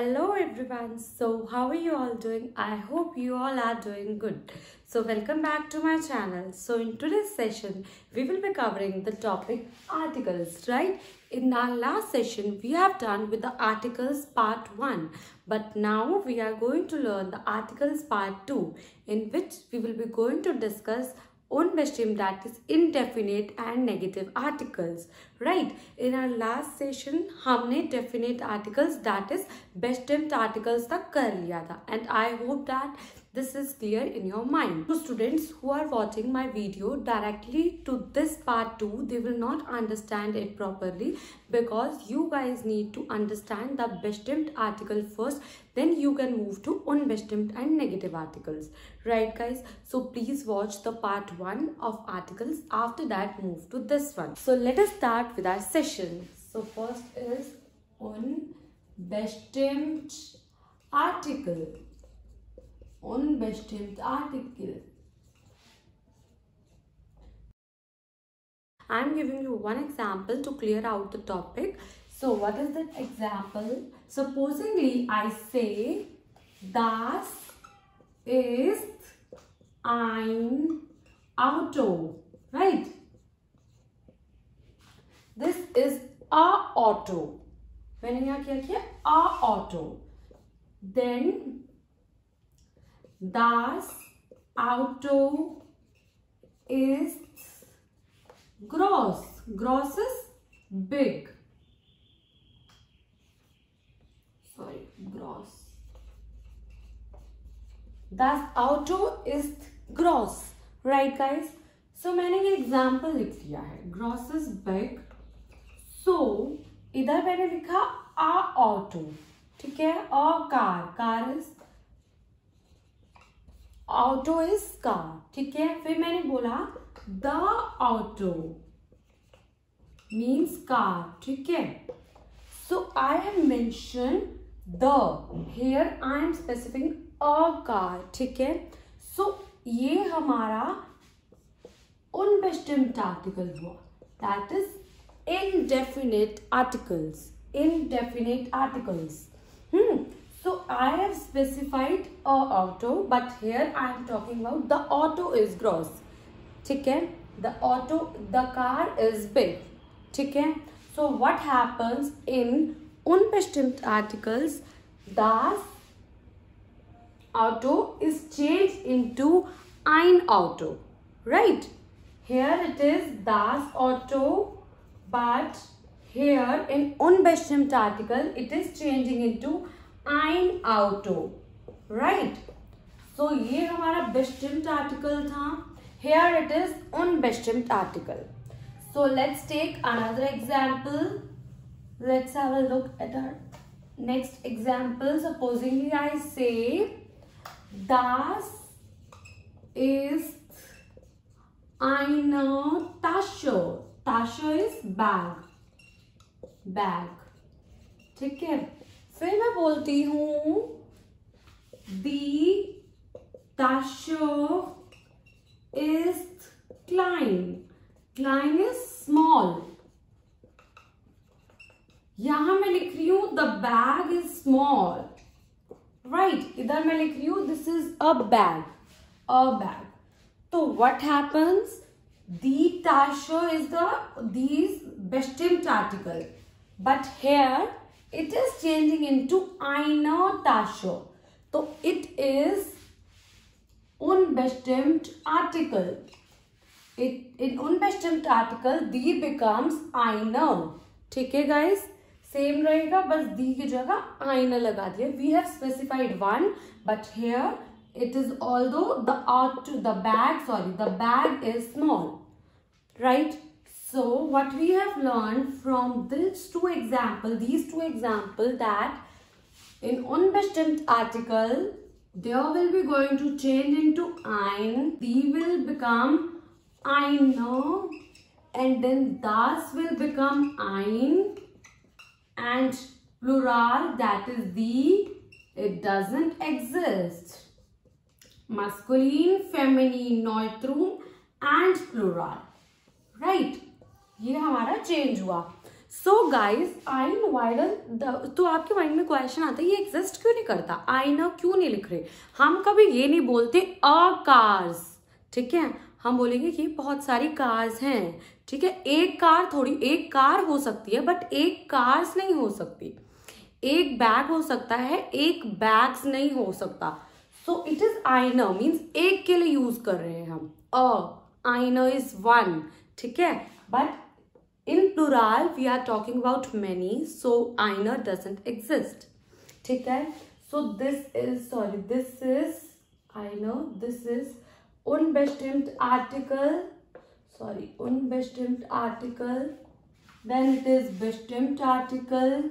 Hello everyone. So how are you all doing? I hope you all are doing good. So welcome back to my channel. So in today's session, we will be covering the topic articles, right? In our last session, we have done with the articles part 1. But now we are going to learn the articles part 2 in which we will be going to discuss unbestimmt that is indefinite and negative articles right in our last session हमने definite articles that is bestimmt articles तक कर लिया था and I hope that this is clear in your mind. To students who are watching my video directly to this part 2, they will not understand it properly because you guys need to understand the bestimmt article first. Then you can move to unbestimmt and negative articles. Right guys? So please watch the part 1 of articles. After that move to this one. So let us start with our session. So first is unbestimmt article unbestimmt Artikel. I am giving you one example to clear out the topic. So what is that example? Supposingly I say das ist ein Auto. Right? This is a auto. मैंने यहाँ क्या किया a auto. Then Das Auto ist groß. Groß ist big. Sorry, groß. Das Auto ist groß. Right guys? So मैंने ये example लिख लिया है gross is big so इधर मैंने लिखा आ ऑटो ठीक है a car car is auto is car ठीक है? फिर मैंने बोला द ऑटो मीन्स कार ठीक है? So I have mention the here I am specific a car ठीक है? सो ये हमारा unbestimmt आर्टिकल हुआ. That is indefinite articles indefinite आर्टिकल्स hmm I have specified a auto but here I am talking about the auto is gross. ठीक है The auto, the car is big. ठीक है So what happens in unbestimmt articles? Das auto is changed into ein Auto. Right? Here it is das Auto but here in unbestimmt article it is changing into आइन आउटो right so ये हमारा बेस्टिम्ट article था। Here it is अनबेस्टिम्ट article so let's take another example let's have a look at our next example supposingly I say Das is आइन ताशो ताशो is bag bag ठीक है? फिर मैं बोलती हूँ, दी Tasche ist क्लाइन। Klein is small. यहाँ मैं लिख रही हूँ, the bag is small. Right इधर मैं लिख रही हूँ this is a bag a bag तो व्हाट हैपन्स दी टाशो इज़ द दीज बेस्टिम्ड article but here it is changing into eine Tasche. So it is unbestimmt article. It in unbestimmt article the becomes eine. ठीक है guys? Same रहेगा बस दी की जगह आईना लगा दिया we have specified one but here it is although the out the bag sorry the bag is small right so what we have learned from these two example, these two example that in unbestimmt article, there will be going to change into ein, die will become eine and then das will become ein and plural that is the, it doesn't exist. Masculine, feminine, neutrum and plural. Right? ये हमारा change हुआ। So guys आइन Widal तो आपके mind में question आता है, ये एग्जिस्ट क्यों नहीं करता? आईना क्यों नहीं लिख रहे? हम कभी ये नहीं बोलते, अ कार्स ठीक है? हम बोलेंगे कि बहुत सारी कार्स हैं। ठीक है? एक कार थोड़ी, एक कार हो सकती है बट एक कार्स नहीं हो सकती। एक बैग हो सकता है, एक बैग्स नहीं हो सकता। सो इट इज़ आइनर मीन्स एक के लिए यूज़ कर रहे हैं हम। अ आइनर इज़ वन ठीक है? But in plural we are talking about many so आइनर doesn't exist ठीक है so this is sorry this is आइनर this is unbestimmt article sorry unbestimmt article then it is bestimmt article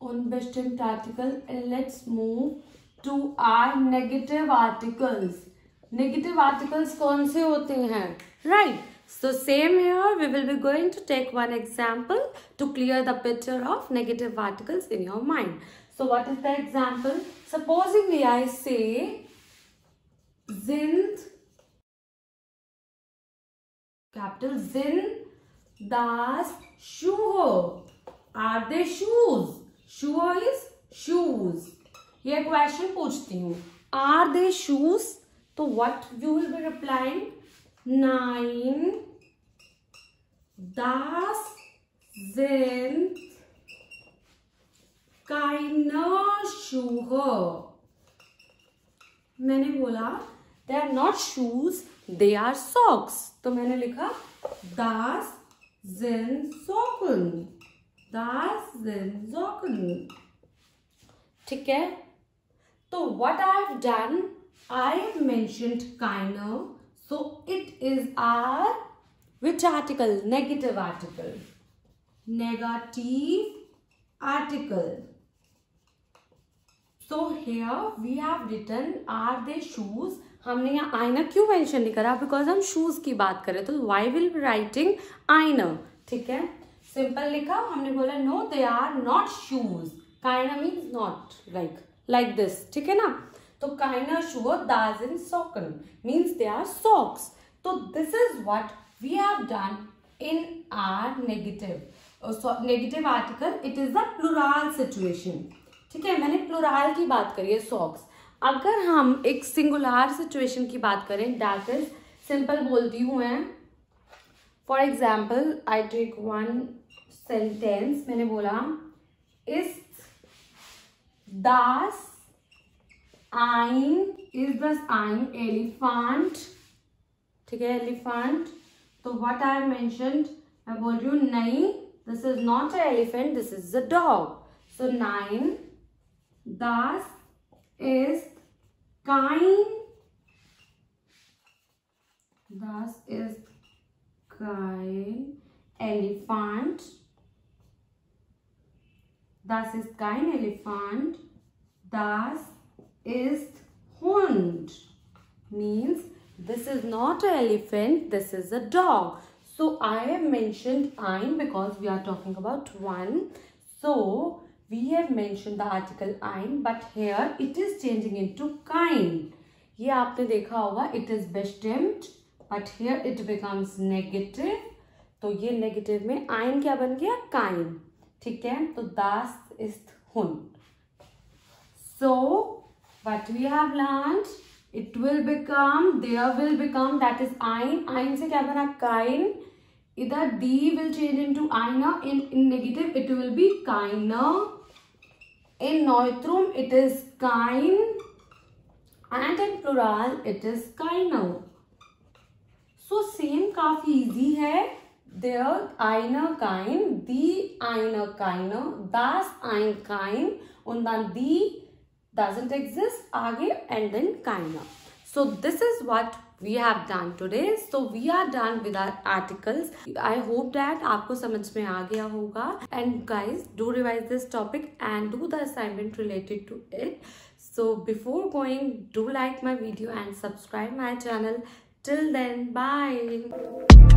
unbestimmt article and let's move to our negative articles negative articles kaun se hote hain right so same here we will be going to take one example to clear the picture of negative articles in your mind so what is the example supposingly i say sind capital Zin das Schuhe. Are they shoes? Schuhe is shoes. ये question पूछती हूँ are they shoes तो what you will be replying nine das sind keine. मैंने बोला they are not shoes they are socks तो मैंने लिखा दास जिन सोकुन दास जिन जोकुन ठीक है? तो what I done I have mentioned काइनर so it is are which article? negative article. Negative article. So here we have written are they shoes? हमने यहाँ आईना क्यों मेंशन नहीं करा? बिकॉज़ हम शूज़ की बात करें तो वाई विल बी राइटिंग आईना ठीक है? सिंपल लिखा हमने बोला no they are not shoes काइना means not like like this ठीक है ना? तो काइना शू दाज इन सॉकन मीन्स दे आर सॉक्स तो this is what we have done in our negative negative article it is the plural situation ठीक है, मैंने प्लूराल की बात करी है सॉक्स अगर हम एक सिंगुलर सिचुएशन की बात करें दैट इज़ सिंपल बोलती हूँ मैं। For example I take one sentence मैंने बोला इस दास आइन इज़ द आइन एलिफेंट ठीक है, एलिफेंट तो व्हाट आई मेंशनड मैं बोल रही हूँ, नहीं this is not a elephant this is a dog so nine दस इज़ काइन दस इज़ kein Elefant. दस इज़ काइन Elefant. Das ist Hund. Means this is not an elephant, this is a dog. So I have mentioned ein because we are talking about one. So we have mentioned the article ein but here it is changing into kind ये आपने देखा होगा it is bestimmt but here it becomes negative तो ये negative में ein क्या बन गया kind ठीक है तो das ist Hund so what we have learned it will become there will become that is ein ein से क्या बना kind इधर d will change into einer in in negative it will be keiner In neutrum it is kind and in plural it is kinder. So same काफ़ी easy है. There einer kind, die einer keiner, das ein kind und dann die doesn't exist आगे and then keiner. So this is what we have done today so we are done with our articles i hope that आपको समझ में आ गया होगा and guys do revise this topic and do the assignment related to it so before going do like my video and subscribe my channel till then bye